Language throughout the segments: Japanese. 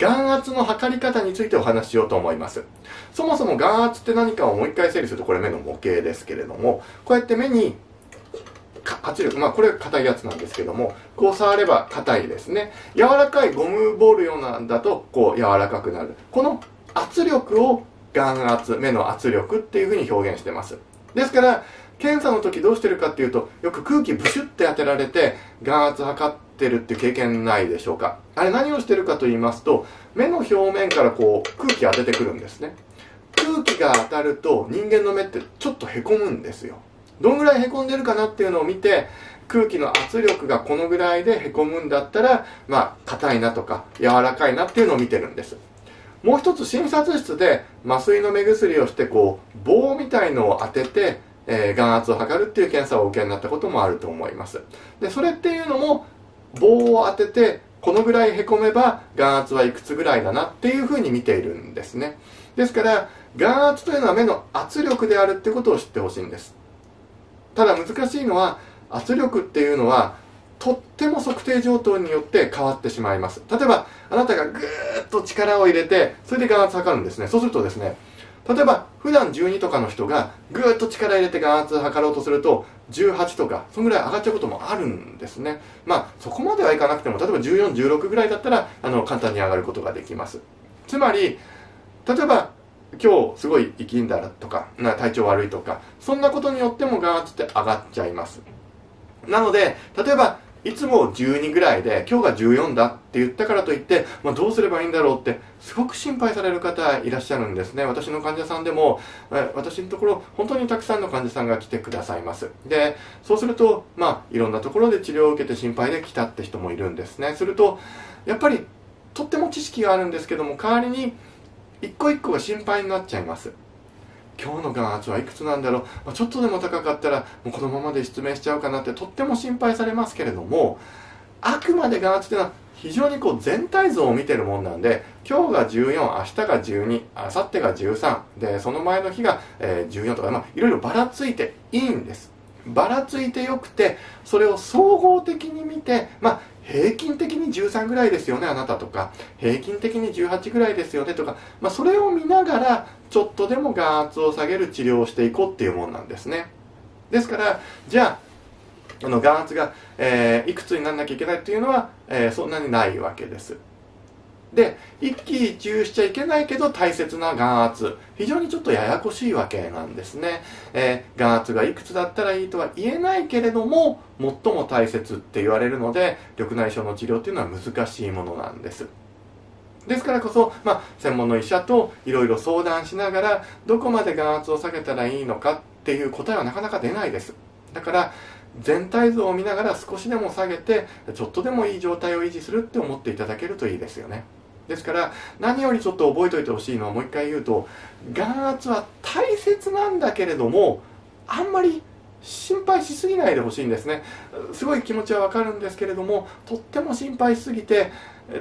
眼圧の測り方についてお話ししようと思います。そもそも眼圧って何かをもう一回整理するとこれ目の模型ですけれどもこうやって目に圧力まあこれが硬いやつなんですけどもこう触れば硬いですね。柔らかいゴムボールようなんだとこう柔らかくなる。この圧力を眼圧目の圧力っていうふうに表現してます。ですから検査の時どうしてるかっていうとよく空気ブシュって当てられて眼圧測っててるって経験ないでしょうか？あれ何をしてるかと言いますと目の表面からこう空気当ててくるんですね。空気が当たると人間の目ってちょっとへこむんですよ。どんぐらいへこんでるかなっていうのを見て空気の圧力がこのぐらいでへこむんだったらまあ硬いなとか柔らかいなっていうのを見てるんです。もう一つ診察室で麻酔の目薬をしてこう棒みたいのを当てて、えー、眼圧を測るっていう検査をお受けになったこともあると思います。でそれっていうのも棒を当ててこのぐらいへこめば眼圧はいくつぐらいだなっていうふうに見ているんですね。ですから眼圧というのは目の圧力であるってことを知ってほしいんです。ただ難しいのは圧力っていうのはとっても測定上等によって変わってしまいます。例えばあなたがぐーっと力を入れてそれで眼圧測るんですね。そうするとですね例えば普段12とかの人がぐーっと力入れて眼圧測ろうとすると18とかそんぐらい上がっちゃうこともあるんですね。まあそこまではいかなくても例えば1416ぐらいだったらあの簡単に上がることができます。つまり例えば今日すごい生きんだらとかな体調悪いとかそんなことによっても眼圧って上がっちゃいます。なので例えばいつも12ぐらいで今日が14だって言ったからといって、まあ、どうすればいいんだろうってすごく心配される方いらっしゃるんですね。私の患者さんでも私のところ本当にたくさんの患者さんが来てくださいます。でそうするとまあいろんなところで治療を受けて心配で来たって人もいるんですね。するとやっぱりとっても知識があるんですけども代わりに一個一個が心配になっちゃいます。今日の眼圧はいくつなんだろう、まあ、ちょっとでも高かったらもうこのままで失明しちゃうかなってとっても心配されますけれどもあくまで眼圧っていうのは非常にこう全体像を見てるもんなんで今日が14明日が12明後日が13でその前の日が、え14とか、まあ、いろいろばらついていいんです。ばらついてよくてそれを総合的に見て、まあ、平均的に13ぐらいですよねあなたとか。平均的に18ぐらいですよねとか、まあ、それを見ながらちょっとでも眼圧を下げる治療をしていこうっていうもんなんですね。ですからじゃああの眼圧が、えー、いくつにならなきゃいけないっていうのは、えー、そんなにないわけです。で一喜一憂しちゃいけないけど大切な眼圧。非常にちょっとややこしいわけなんですね、えー、眼圧がいくつだったらいいとは言えないけれども最も大切って言われるので緑内障の治療っていうのは難しいものなんです。ですからこそ、まあ、専門の医者といろいろ相談しながらどこまで眼圧を下げたらいいのかっていう答えはなかなか出ないです。だから全体像を見ながら少しでも下げてちょっとでもいい状態を維持するって思っていただけるといいですよね。ですから何よりちょっと覚えておいてほしいのはもう一回言うと眼圧は大切なんだけれどもあんまり心配しすぎないでほしいんですね。すごい気持ちはわかるんですけれどもとっても心配しすぎて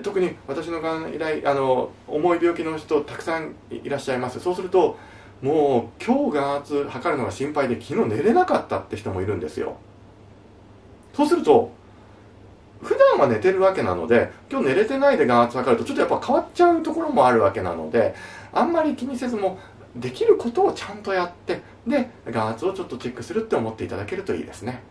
特に私のがん依頼あの重い病気の人たくさんいらっしゃいます。そうするともう今日眼圧測るのが心配で昨日寝れなかったって人もいるんですよ。そうすると普段は寝てるわけなので今日寝れてないで眼圧測るとちょっとやっぱ変わっちゃうところもあるわけなのであんまり気にせずもできることをちゃんとやってで眼圧をちょっとチェックするって思っていただけるといいですね。